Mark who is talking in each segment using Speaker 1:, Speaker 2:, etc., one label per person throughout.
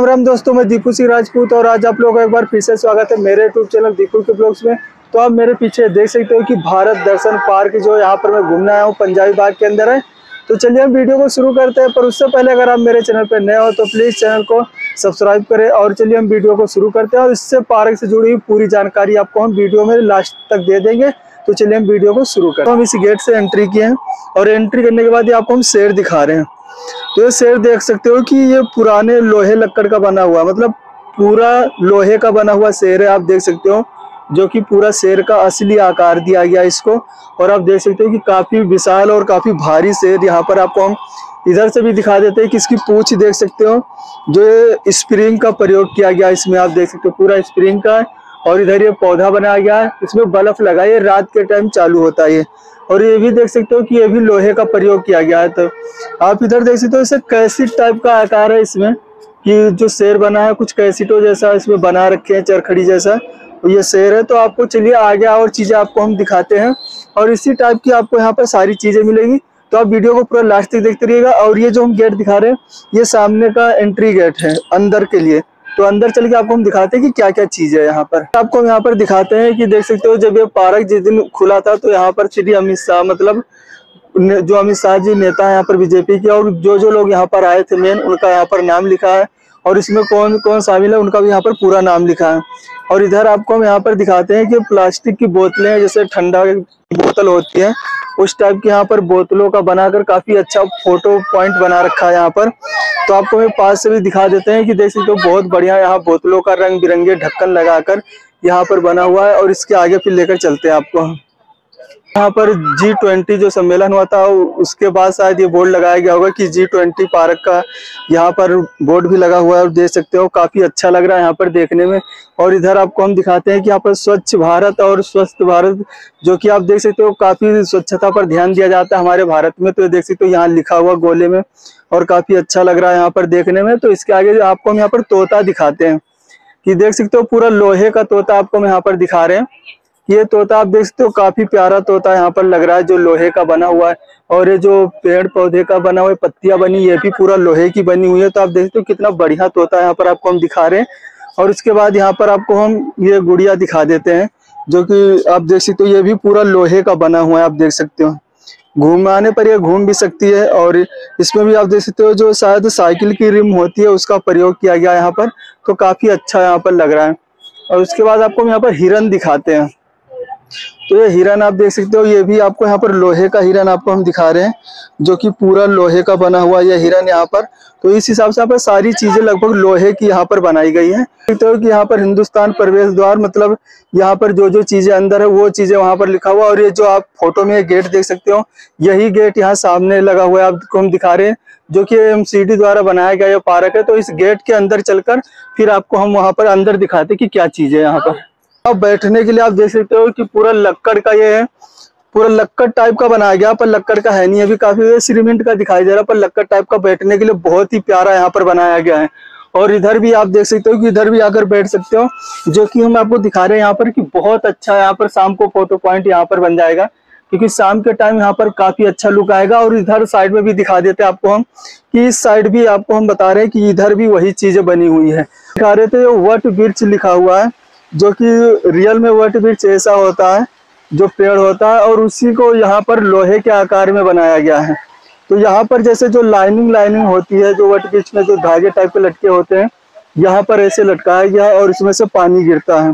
Speaker 1: राम राम दोस्तों, मैं दीपू सिंह राजपूत और आज आप लोगों का एक बार फिर से स्वागत है मेरे यूट्यूब चैनल दीपू के ब्लॉग्स में। तो आप मेरे पीछे देख सकते हो कि भारत दर्शन पार्क जो यहाँ पर मैं घूमने आया हूँ, पंजाबी बाग के अंदर है। तो चलिए हम वीडियो को शुरू करते हैं, पर उससे पहले अगर आप मेरे चैनल पर नए हो तो प्लीज़ चैनल को सब्सक्राइब करें और चलिए हम वीडियो को शुरू करते हैं। और इससे पार्क से जुड़ी हुई पूरी जानकारी आपको हम वीडियो में लास्ट तक दे देंगे। तो चलिए हम वीडियो को शुरू करते हैं। तो हम इस गेट से एंट्री किए हैं और एंट्री करने के बाद ये आपको हम शेर दिखा रहे हैं। तो ये शेर देख सकते हो कि ये पुराने लोहे लक्कड़ का बना हुआ मतलब पूरा लोहे का बना हुआ शेर है, आप देख सकते हो, जो कि पूरा शेर का असली आकार दिया गया इसको, और आप देख सकते हो कि काफ़ी विशाल और काफ़ी भारी शेर यहाँ पर आपको हम इधर से भी दिखा देते हैं कि इसकी पूछ देख सकते हो, जो स्प्रिंग का प्रयोग किया गया इसमें, आप देख सकते हो, पूरा स्प्रिंग का है। और इधर ये पौधा बनाया गया है। इसमें बल्ब लगा ये रात के टाइम चालू होता है और ये भी देख सकते हो कि ये भी लोहे का प्रयोग किया गया है। तो आप इधर देख सकते हो, इसे कैसिट टाइप का आकार है इसमें। कि जो शेर बना है, कुछ कैसिटो जैसा इसमें बना रखे हैं, चरखड़ी जैसा। ये शेर है तो आपको चलिए आगे और चीज़ें आपको हम दिखाते हैं। और इसी टाइप की आपको यहाँ पर सारी चीज़ें मिलेगी। तो आप वीडियो को पूरा लास्ट तक देखते रहिएगा। और ये जो हम गेट दिखा रहे हैं, ये सामने का एंट्री गेट है, अंदर के लिए। तो अंदर चल के आपको हम दिखाते हैं कि क्या क्या चीज़ है यहाँ पर। आपको हम यहाँ पर दिखाते हैं कि देख सकते हो, जब ये पार्क जिस दिन खुला था तो यहाँ पर श्री अमित शाह मतलब जो अमित शाह जी नेता है यहाँ पर बीजेपी के, और जो जो लोग यहाँ पर आए थे, मेन उनका यहाँ पर नाम लिखा है। और इसमें कौन कौन शामिल है, उनका भी यहाँ पर पूरा नाम लिखा है। और इधर आपको हम यहाँ पर दिखाते हैं कि प्लास्टिक की बोतलें, जैसे ठंडा बोतल होती है, उस टाइप के यहाँ पर बोतलों का बनाकर काफ़ी अच्छा फ़ोटो पॉइंट बना रखा है यहाँ पर। तो आपको मैं पास से भी दिखा देते हैं कि देख सकते हो, बहुत बढ़िया यहाँ बोतलों का रंग बिरंगे ढक्कन लगाकर यहाँ पर बना हुआ है और इसके आगे फिर लेकर चलते हैं आपको यहाँ पर जी ट्वेंटी जो सम्मेलन हुआ था, उसके बाद शायद ये बोर्ड लगाया गया होगा कि जी ट्वेंटी पार्क का यहाँ पर बोर्ड भी लगा हुआ है और देख सकते हो, काफ़ी अच्छा लग रहा है यहाँ पर देखने में। और इधर आपको हम दिखाते हैं कि यहाँ पर स्वच्छ भारत और स्वस्थ भारत, जो कि आप देख सकते हो, काफ़ी स्वच्छता पर ध्यान दिया जाता है हमारे भारत में। तो देख सकते हो, यहाँ लिखा हुआ गोले में, और काफ़ी अच्छा लग रहा है यहाँ पर देखने में। तो इसके आगे आपको हम यहाँ पर तोता दिखाते हैं, कि देख सकते हो, पूरा लोहे का तोता आपको हम यहाँ पर दिखा रहे हैं। ये तोता आप देख सकते हो, काफ़ी प्यारा तोता यहाँ पर लग रहा है, जो लोहे का बना हुआ है। और ये जो पेड़ पौधे का बना हुआ है, पत्तियाँ बनी, ये भी पूरा लोहे की बनी हुई है। तो आप देख सकते हो, कितना बढ़िया तोता यहाँ पर आपको हम दिखा रहे हैं। और उसके बाद यहाँ पर आपको हम ये गुड़िया दिखा देते हैं, जो कि आप देख सकते हो, ये भी पूरा लोहे का बना हुआ है, आप देख सकते हो। घूमाने पर ये घूम भी सकती है, और इसमें भी आप देख सकते हो, जो शायद साइकिल की रिम होती है, उसका प्रयोग किया गया यहाँ पर। तो काफ़ी अच्छा यहाँ पर लग रहा है। और उसके बाद आपको हम यहाँ पर हिरन दिखाते हैं। तो ये हिरन आप देख सकते हो, ये भी आपको यहाँ पर लोहे का हिरन आपको हम दिखा रहे हैं, जो कि पूरा लोहे का बना हुआ यह हिरन यहाँ पर। तो इस हिसाब से यहाँ पर सारी चीज़ें लगभग लोहे की यहाँ पर बनाई गई है। देखते हो कि यहाँ पर हिंदुस्तान प्रवेश द्वार मतलब यहाँ पर जो जो चीज़ें अंदर है, वो चीज़ें वहाँ पर लिखा हुआ और ये जो आप फ़ोटो में गेट देख सकते हो, यही गेट यहाँ सामने लगा हुआ है, आपको हम दिखा रहे हैं, जो कि एम द्वारा बनाया गया ये पार्क है। तो इस गेट के अंदर चलकर फिर आपको हम वहाँ पर अंदर दिखाते कि क्या चीज़ है यहाँ पर। अब बैठने के लिए आप देख सकते हो कि पूरा लक्कड़ का ये है, पूरा लक्कड़ टाइप का बनाया गया, पर लक्कड़ का है नहीं। अभी काफ़ी सीमेंट का दिखाई दे रहा है, पर लक्कड़ टाइप का बैठने के लिए बहुत ही प्यारा यहाँ पर बनाया गया है। और इधर भी आप देख सकते हो कि इधर भी आकर बैठ सकते हो, जो कि हम आपको दिखा रहे हैं यहाँ पर कि बहुत अच्छा यहाँ पर शाम को फ़ोटो पॉइंट यहाँ पर बन जाएगा, क्योंकि शाम के टाइम यहाँ पर काफ़ी अच्छा लुक आएगा। और इधर साइड में भी दिखा देते हैं आपको हम, कि इस साइड भी आपको हम बता रहे हैं कि इधर भी वही चीज़ें बनी हुई है। दिखा रहे थे वट बिर्च लिखा हुआ है जो कि रियल में वट वृक्ष ऐसा होता है, जो पेड़ होता है और उसी को यहाँ पर लोहे के आकार में बनाया गया है। तो यहाँ पर जैसे जो लाइनिंग लाइनिंग होती है, जो वट वृक्ष में जो धागे टाइप के लटके होते हैं, यहाँ पर ऐसे लटकाया गया है और इसमें से पानी गिरता है।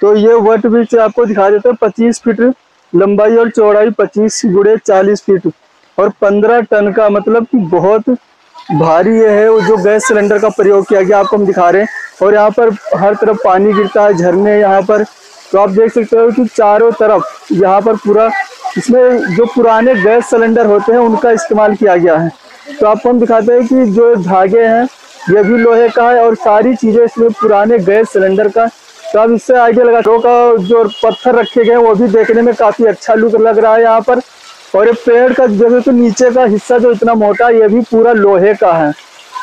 Speaker 1: तो ये वट वृक्ष आपको दिखा देता है, पच्चीस फीट लंबाई और चौड़ाई पच्चीस गुड़े चालीस फीट और पंद्रह टन का मतलब कि बहुत भारी ये है, वो जो गैस सिलेंडर का प्रयोग किया गया, आपको हम दिखा रहे हैं। और यहाँ पर हर तरफ़ पानी गिरता है, झरने यहाँ पर। तो आप देख सकते हो कि चारों तरफ़ यहाँ पर पूरा इसमें जो पुराने गैस सिलेंडर होते हैं, उनका इस्तेमाल किया गया है। तो आपको हम दिखाते हैं कि जो धागे हैं, ये भी लोहे का है और सारी चीज़ें इसमें पुराने गैस सिलेंडर का। तो आप इससे आइडिया लगा तो का जो पत्थर रखे गए वो भी देखने में काफ़ी अच्छा लुक लग रहा है यहाँ पर। और ये पेड़ का जगह तो नीचे का हिस्सा जो इतना मोटा है, ये भी पूरा लोहे का है।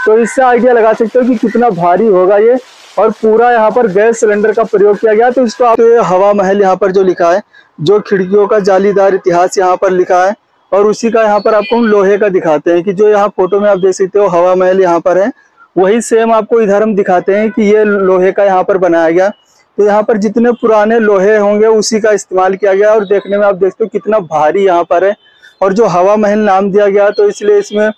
Speaker 1: तो इससे आइडिया लगा सकते हो कि कितना भारी होगा ये। और पूरा यहाँ पर गैस सिलेंडर का प्रयोग किया गया तो इसको आप तो हवा महल यहाँ पर जो लिखा है, जो खिड़कियों का जालीदार इतिहास यहाँ पर लिखा है, और उसी का यहाँ पर आपको हम लोहे का दिखाते हैं कि जो यहाँ फ़ोटो में आप देख सकते हो, हवा महल यहाँ पर है। वही सेम आपको इधर हम दिखाते हैं कि ये लोहे का यहाँ पर बनाया गया। तो यहाँ पर जितने पुराने लोहे होंगे, उसी का इस्तेमाल किया गया, और देखने में आप देखते हो कितना भारी यहाँ पर है। और जो हवा महल नाम दिया गया तो इसलिए इसमें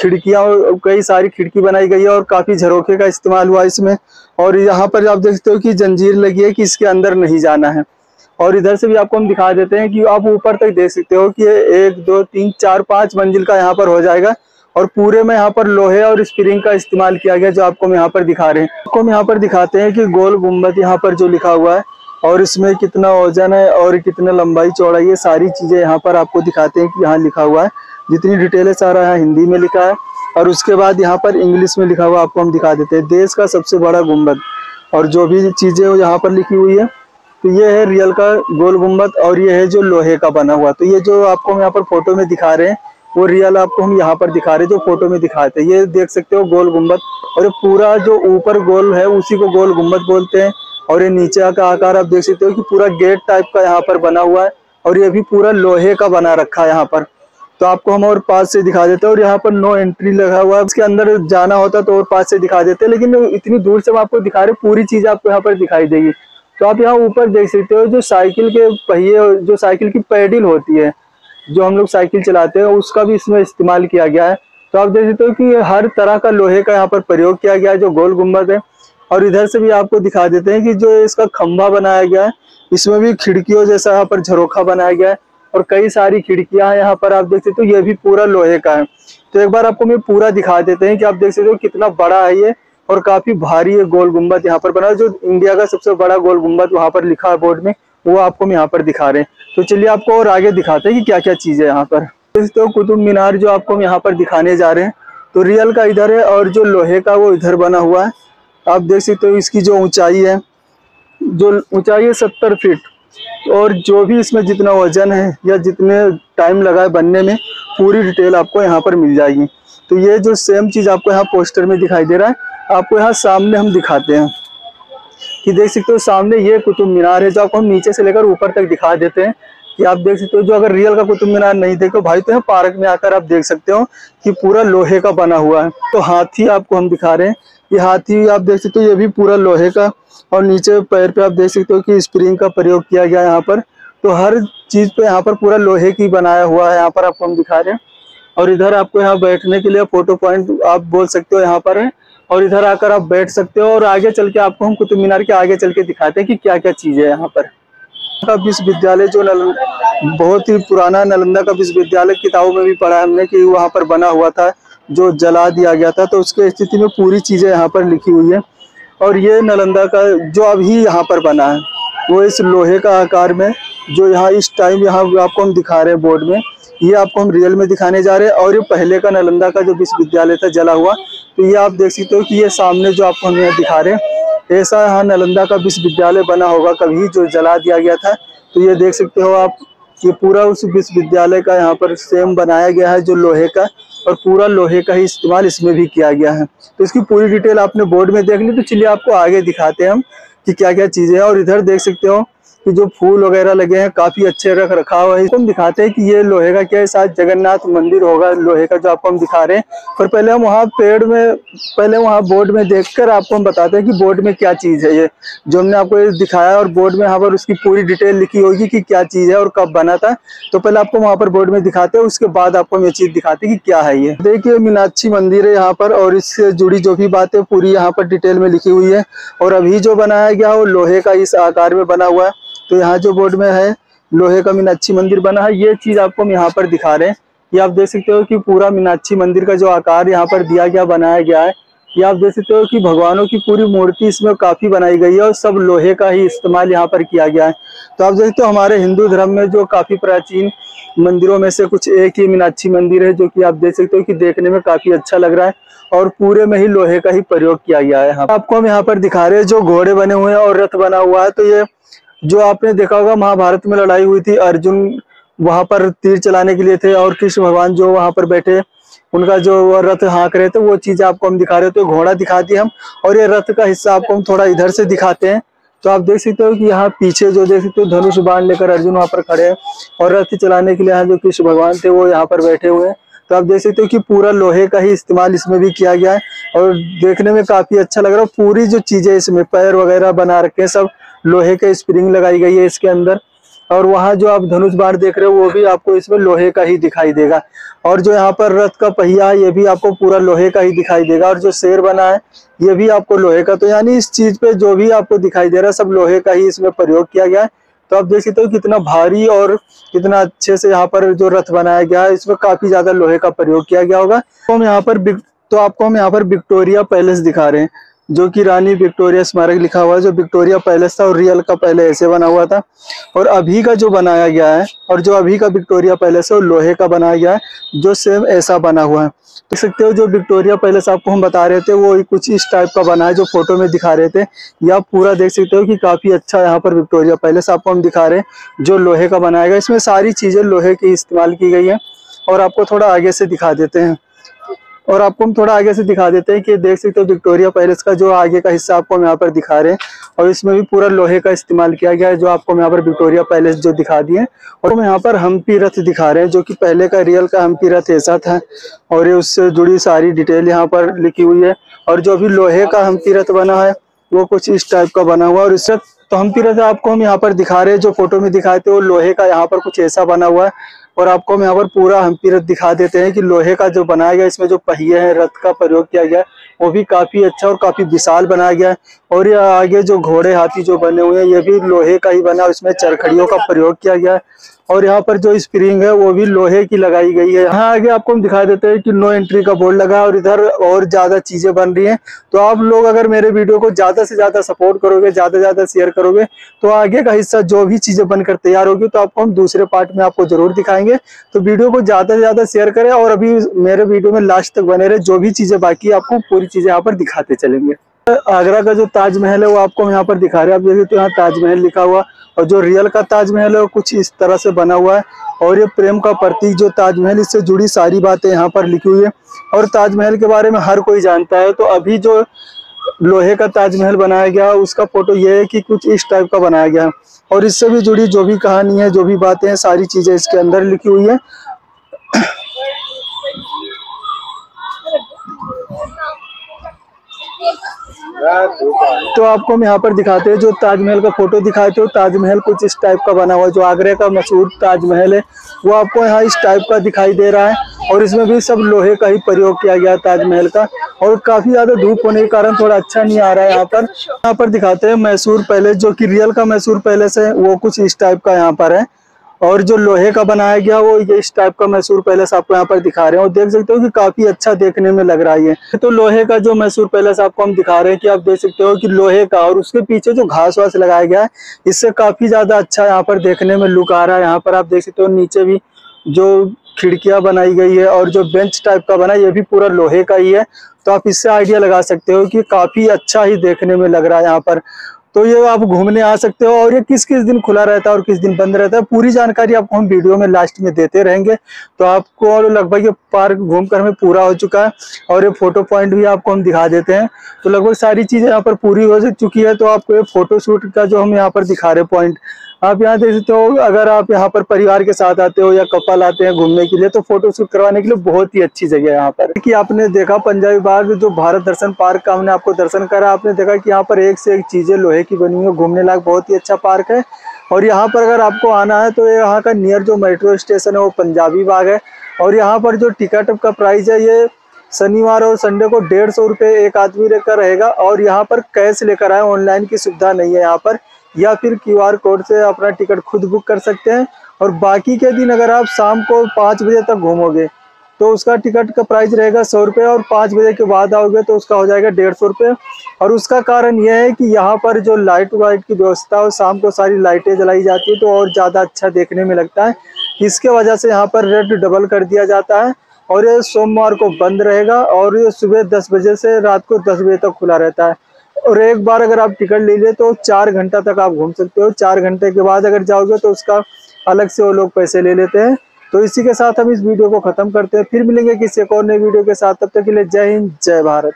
Speaker 1: खिड़कियाँ कई सारी खिड़की बनाई गई है और काफ़ी झरोखे का इस्तेमाल हुआ इसमें। और यहाँ पर आप देखते हो कि जंजीर लगी है कि इसके अंदर नहीं जाना है। और इधर से भी आपको हम दिखा देते हैं कि आप ऊपर तक देख सकते हो कि एक, दो, तीन, चार, पाँच मंजिल का यहाँ पर हो जाएगा। और पूरे में यहाँ पर लोहे और स्प्रिंग का इस्तेमाल किया गया जो आपको हम यहाँ पर दिखा रहे हैं। आपको हम यहाँ पर दिखाते हैं कि गोल गुंबद यहाँ पर जो लिखा हुआ है और इसमें कितना वज़न है और कितना लंबाई चौड़ाई है सारी चीज़ें यहाँ पर आपको दिखाते हैं कि यहाँ लिखा हुआ है। जितनी डिटेल है, सारा यहाँ हिंदी में लिखा है। और उसके बाद यहाँ पर इंग्लिश में लिखा हुआ आपको हम दिखा देते हैं। देश का सबसे बड़ा गुंबद और जो भी चीज़ें यहाँ पर लिखी हुई है तो ये है रियल का गोल गुंबद और ये है जो लोहे का बना हुआ। तो ये जो आपको हम यहाँ पर फ़ोटो में दिखा रहे हैं, वो रियल आपको हम यहाँ पर दिखा रहे हैं, जो फ़ोटो में दिखाते हैं। ये देख सकते हो गोल गुंबद और पूरा जो ऊपर गोल है, उसी को गोल गुंबद बोलते हैं। और ये नीचे का आकार आप देख सकते हो कि पूरा गेट टाइप का यहाँ पर बना हुआ है और ये भी पूरा लोहे का बना रखा है यहाँ पर। तो आपको हम और पास से दिखा देते हैं और यहाँ पर नो एंट्री लगा हुआ है। उसके अंदर जाना होता तो और पास से दिखा देते हैं, लेकिन इतनी दूर से हम आपको दिखा रहे पूरी चीज़ आपको यहाँ पर दिखाई देगी। तो आप यहाँ ऊपर देख सकते हो जो साइकिल के पहिए जो साइकिल की पैडिल होती है, जो हम लोग साइकिल चलाते हैं, उसका भी इसमें इस्तेमाल किया गया है। तो आप देख सकते हो कि हर तरह का लोहे का यहाँ पर प्रयोग किया गया है, जो गोल गुंबद है। और इधर से भी आपको दिखा देते हैं कि जो इसका खंभा बनाया गया है, इसमें भी खिड़कियों जैसा यहाँ पर झरोखा बनाया गया है और कई सारी खिड़कियाँ हैं यहाँ पर आप देख सकते हो, ये भी पूरा लोहे का है। तो एक बार आपको मैं पूरा दिखा देते हैं कि आप देख सकते हो कितना बड़ा है ये और काफ़ी भारी है गोल गुंबद यहाँ पर बना जो इंडिया का सबसे बड़ा गोल गुंबद वहाँ पर लिखा है बोर्ड में, वो आपको हम यहाँ पर दिखा रहे हैं। तो चलिए आपको और आगे दिखाते हैं कि क्या क्या चीज़ है यहाँ पर। तो कुतुब मीनार जो आपको हम यहाँ पर दिखाने जा रहे हैं तो रियल का इधर है और जो लोहे का वो इधर बना हुआ है। आप देख सकते हो इसकी जो ऊंचाई है, जो ऊंचाई है सत्तर फीट, और जो भी इसमें जितना वज़न है या जितने टाइम लगा है बनने में, पूरी डिटेल आपको यहाँ पर मिल जाएगी। तो ये जो सेम चीज़ आपको यहाँ पोस्टर में दिखाई दे रहा है, आपको यहाँ सामने हम दिखाते हैं कि देख सकते हो सामने ये कुतुब मीनार है जो आपको हम नीचे से लेकर ऊपर तक दिखा देते हैं कि आप देख सकते हो जो अगर रियल का कुतुब मीनार नहीं देखो भाई तो यहाँ पार्क में आकर आप देख सकते हो कि पूरा लोहे का बना हुआ है। तो हाथी आपको हम दिखा रहे हैं ये हाथी आप देख सकते हो, ये भी पूरा लोहे का और नीचे पैर पे आप देख सकते हो कि स्प्रिंग का प्रयोग किया गया यहाँ पर। तो हर चीज़ पे यहाँ पर पूरा लोहे की बनाया हुआ है, यहाँ पर आपको हम दिखा रहे हैं। और इधर आपको यहाँ बैठने के लिए फ़ोटो पॉइंट आप बोल सकते हो यहाँ पर है। और इधर आकर आप बैठ सकते हो और आगे चल के आपको हम कुतुब मीनार के आगे चल के दिखाते हैं कि क्या क्या चीज़ है यहाँ पर। का विश्वविद्यालय जो बहुत ही पुराना नालंदा का विश्वविद्यालय किताबों में भी पढ़ा हमने कि वहाँ पर बना हुआ था। जो जला दिया गया था तो उसके स्थिति में पूरी चीज़ें यहाँ पर लिखी हुई है। और ये नालंदा का जो अभी यहाँ पर बना है, वो इस लोहे का आकार में, जो यहाँ इस टाइम यहाँ आपको हम दिखा रहे हैं बोर्ड में, ये आपको हम रियल में दिखाने जा रहे हैं। और ये पहले का नालंदा का जो विश्वविद्यालय था, जला हुआ तो ये आप देख सकते हो कि ये सामने जो आपको हम यहाँ दिखा रहे हैं, ऐसा यहाँ नालंदा का विश्वविद्यालय बना होगा कभी, जो जला दिया गया था। तो ये देख सकते हो आप ये पूरा उस विश्वविद्यालय का यहाँ पर सेम बनाया गया है जो लोहे का और पूरा लोहे का ही इस्तेमाल इसमें भी किया गया है। तो इसकी पूरी डिटेल आपने बोर्ड में देख ली तो चलिए आपको आगे दिखाते हैं हम कि क्या क्या चीज़ें हैं और इधर देख सकते हो कि जो फूल वगैरह लगे हैं, काफ़ी अच्छे रख रखा हुआ है। हम दिखाते हैं कि ये लोहे का क्या है शायद जगन्नाथ मंदिर होगा लोहे का जो आपको हम दिखा रहे हैं। पर पहले हम वहाँ पेड़ में, पहले वहाँ बोर्ड में देखकर आपको हम बताते हैं कि बोर्ड में क्या चीज़ है ये। जो हमने आपको दिखाया और बोर्ड में यहाँ पर उसकी पूरी डिटेल लिखी होगी कि क्या चीज़ है और कब बना था। तो पहले आपको वहाँ पर बोर्ड में दिखाते हैं, उसके बाद आपको हम ये चीज़ दिखाते हैं कि क्या है ये। देखिए, मीनाक्षी मंदिर है यहाँ पर और इससे जुड़ी जो भी बातें, पूरी यहाँ पर डिटेल में लिखी हुई है। और अभी जो बनाया गया वो लोहे का इस आकार में बना हुआ है। तो यहाँ जो बोर्ड में है, लोहे का मीनाक्षी मंदिर बना है, ये चीज़ आपको हम यहाँ पर दिखा रहे हैं। ये आप देख सकते हो कि पूरा मीनाक्षी मंदिर का जो आकार यहाँ पर दिया गया, बनाया गया है। ये आप देख सकते हो कि भगवानों की पूरी मूर्ति इसमें काफ़ी बनाई गई है और सब लोहे का ही इस्तेमाल यहाँ पर किया गया है। तो आप देखते हो हमारे हिंदू धर्म में जो काफ़ी प्राचीन मंदिरों में से कुछ एक ही मीनाक्षी मंदिर है, जो कि आप देख सकते हो कि देखने में काफ़ी अच्छा लग रहा है और पूरे में ही लोहे का ही प्रयोग किया गया है। आपको हम यहाँ पर दिखा रहे हैं जो घोड़े बने हुए हैं और रथ बना हुआ है। तो ये जो आपने देखा होगा, महाभारत में लड़ाई हुई थी। अर्जुन वहाँ पर तीर चलाने के लिए थे और कृष्ण भगवान जो वहाँ पर बैठे, उनका जो रथ हाँक रहे थे, वो चीज़ आपको हम दिखा रहे थे। तो घोड़ा दिखा दिए हम और ये रथ का हिस्सा आपको हम थोड़ा इधर से दिखाते हैं। तो आप देख सकते हो कि यहाँ पीछे जो देख सकते हो, धनुष बाण लेकर अर्जुन वहाँ पर खड़े हैं और रथ चलाने के लिए यहाँ जो कृष्ण भगवान थे, वो यहाँ पर बैठे हुए हैं। तो आप देख सकते हो कि पूरा लोहे का ही इस्तेमाल इसमें भी किया गया है और देखने में काफ़ी अच्छा लग रहा है। पूरी जो चीज़ें इसमें पैर वगैरह बना रखे हैं, सब लोहे के स्प्रिंग लगाई गई है इसके अंदर। और वहाँ जो आप धनुष बाण देख रहे हो, वो भी आपको इसमें लोहे का ही दिखाई देगा। और जो यहाँ पर रथ का पहिया है, ये भी आपको पूरा लोहे का ही दिखाई देगा। और जो शेर बना है, ये भी आपको लोहे का। तो यानी इस चीज़ पे जो भी आपको दिखाई दे रहा है, सब लोहे का ही इसमें प्रयोग किया गया है। तो आप देख सकते हो कितना भारी और कितना अच्छे से यहाँ पर जो रथ बनाया गया है, इसमें काफ़ी ज़्यादा लोहे का प्रयोग किया गया होगा। तो हम यहाँ पर तो आपको हम यहाँ पर विक्टोरिया पैलेस दिखा रहे हैं। जो कि रानी विक्टोरिया स्मारक लिखा हुआ है, जो विक्टोरिया पैलेस था और रियल का पहले ऐसे बना हुआ था। और अभी का जो बनाया गया है, और जो अभी का विक्टोरिया पैलेस है, वो लोहे का बनाया गया है, जो सेम ऐसा बना हुआ है। देख सकते हो, जो विक्टोरिया पैलेस आपको हम बता रहे थे, वो कुछ इस टाइप का बना है, जो फ़ोटो में दिखा रहे थे। या पूरा देख सकते हो कि काफ़ी अच्छा यहाँ पर विक्टोरिया पैलेस आपको हम दिखा रहे हैं, जो लोहे का बनाया गया इसमें सारी चीज़ें लोहे की इस्तेमाल की गई है, और आपको थोड़ा आगे से दिखा देते हैं। और आपको हम थोड़ा आगे से दिखा देते हैं कि देख सकते हो विक्टोरिया पैलेस का जो आगे का हिस्सा आपको हम यहाँ पर दिखा रहे हैं। और इसमें भी पूरा लोहे का इस्तेमाल किया गया है, जो आपको हम यहाँ पर विक्टोरिया पैलेस जो दिखा दिए और हम यहाँ पर हम्पी रथ दिखा रहे हैं, जो कि पहले का रियल का हम्पी रथ ऐसा था। और ये उससे जुड़ी सारी डिटेल यहाँ पर लिखी हुई है। और जो भी लोहे का हम्पी रथ बना है, वो कुछ इस टाइप का बना हुआ और इस तो हम्पी रथ आपको हम यहाँ पर दिखा रहे हैं, जो फ़ोटो में दिखाए थे, वो लोहे का यहाँ पर कुछ ऐसा बना हुआ है। और आपको हम यहाँ पर पूरा हम्पी रथ दिखा देते हैं कि लोहे का जो बनाया गया, इसमें जो पहिए हैं, रथ का प्रयोग किया गया है वो भी काफ़ी अच्छा और काफ़ी विशाल बनाया गया है। और ये आगे जो घोड़े हाथी जो बने हुए हैं, ये भी लोहे का ही बना इसमें चरखड़ियों का प्रयोग किया गया है। और यहाँ पर जो स्प्रिंग है, वो भी लोहे की लगाई गई है। यहाँ आगे आपको हम दिखा देते हैं कि नो एंट्री का बोर्ड लगा और इधर और ज़्यादा चीज़ें बन रही हैं। तो आप लोग अगर मेरे वीडियो को ज़्यादा से ज़्यादा सपोर्ट करोगे, ज़्यादा से ज़्यादा शेयर करोगे तो आगे का हिस्सा जो भी चीज़ें बनकर तैयार होगी तो आपको हम दूसरे पार्ट में आपको ज़रूर दिखाएँगे। तो वीडियो को ज़्यादा से ज़्यादा शेयर करें और अभी मेरे वीडियो में लास्ट तक बने रहे, जो भी चीज़ें बाकी आपको पूरी चीज़ें यहाँ पर दिखाते चलेंगे। आगरा का जो ताजमहल है वो आपको हम यहाँ पर दिखा रहे हैं। आप देखिए तो यहाँ ताजमहल लिखा हुआ और जो रियल का ताजमहल है वो कुछ इस तरह से बना हुआ है और ये प्रेम का प्रतीक जो ताजमहल, इससे जुड़ी सारी बातें यहाँ पर लिखी हुई है। और ताजमहल के बारे में हर कोई जानता है। तो अभी जो लोहे का ताजमहल बनाया गया, उसका फ़ोटो ये है कि कुछ इस टाइप का बनाया गया और इससे भी जुड़ी जो भी कहानी है, जो भी बातें हैं, सारी चीज़ें इसके अंदर लिखी हुई है। तो आपको हम यहाँ पर दिखाते हैं जो ताजमहल का फ़ोटो दिखाए हो। ताजमहल कुछ इस टाइप का बना हुआ है, जो आगरे का मशहूर ताजमहल है। वो आपको यहाँ इस टाइप का दिखाई दे रहा है और इसमें भी सब लोहे का ही प्रयोग किया गया ताजमहल का। और काफ़ी ज़्यादा धूप होने के कारण थोड़ा अच्छा नहीं आ रहा है यहाँ पर। यहाँ पर दिखाते हैं मैसूर पैलेस, जो की रियल का मैसूर पैलेस है, वो कुछ इस टाइप का यहाँ पर है। और जो लोहे का बनाया गया, वो ये इस टाइप का मैसूर पैलेस आपको यहाँ पर दिखा रहे हैं। और देख सकते हो कि काफ़ी अच्छा देखने में लग रहा है तो लोहे का जो मैसूर पैलेस आपको हम दिखा रहे हैं कि आप देख सकते हो कि लोहे का और उसके पीछे जो घास वास लगाया गया है, इससे काफ़ी ज़्यादा अच्छा यहाँ पर देखने में लुक आ रहा है। यहाँ पर आप देख सकते हो नीचे भी जो खिड़कियाँ बनाई गई है और जो बेंच टाइप का बना ये भी पूरा लोहे का ही है। तो आप इससे आइडिया लगा सकते हो कि काफ़ी अच्छा ही देखने में लग रहा है यहाँ पर। तो ये आप घूमने आ सकते हो और ये किस किस दिन खुला रहता है और किस दिन बंद रहता है, पूरी जानकारी आपको हम वीडियो में लास्ट में देते रहेंगे। तो आपको लगभग ये पार्क घूम कर हमें पूरा हो चुका है और ये फ़ोटो पॉइंट भी आपको हम दिखा देते हैं। तो लगभग सारी चीज़ें यहाँ पर पूरी हो चुकी है तो आपको ये फ़ोटो शूट का जो हम यहाँ पर दिखा रहे पॉइंट आप यहाँ देख सकते हो, अगर आप यहाँ पर परिवार के साथ आते हो या कपल आते हैं घूमने के लिए तो फ़ोटो शूट करवाने के लिए बहुत ही अच्छी जगह है यहाँ पर। कि आपने देखा पंजाबी बाग, जो भारत दर्शन पार्क का हमने आपको दर्शन करा, आपने देखा कि यहाँ पर एक से एक चीज़ें लोहे की बनी हुई है, घूमने लायक बहुत ही अच्छा पार्क है। और यहाँ पर अगर आपको आना है तो यहाँ का नियर जो मेट्रो स्टेशन है, वो पंजाबी बाग है। और यहाँ पर जो टिकट का प्राइस है, ये शनिवार और संडे को डेढ़ सौ रुपये एक आदमी लेकर रहेगा, और यहाँ पर कैश लेकर आए ऑनलाइन की सुविधा नहीं है यहाँ पर। या फिर क्यूआर कोड से अपना टिकट खुद बुक कर सकते हैं। और बाकी के दिन अगर आप शाम को पाँच बजे तक घूमोगे तो उसका टिकट का प्राइस रहेगा सौ रुपये और पाँच बजे के बाद आओगे तो उसका हो जाएगा डेढ़ सौ रुपये। और उसका कारण यह है कि यहाँ पर जो लाइट वाइट की व्यवस्था है शाम को सारी लाइटें जलाई जाती है तो और ज़्यादा अच्छा देखने में लगता है। इसके वजह से यहाँ पर रेट डबल कर दिया जाता है और ये सोमवार को बंद रहेगा और ये सुबह दस बजे से रात को दस बजे तक खुला रहता है। और एक बार अगर आप टिकट ले लिए तो चार घंटा तक आप घूम सकते हो। चार घंटे के बाद अगर जाओगे तो उसका अलग से वो लोग पैसे ले लेते हैं। तो इसी के साथ हम इस वीडियो को खत्म करते हैं। फिर मिलेंगे किसी एक और नए वीडियो के साथ। तब तक के लिए जय हिंद, जय भारत।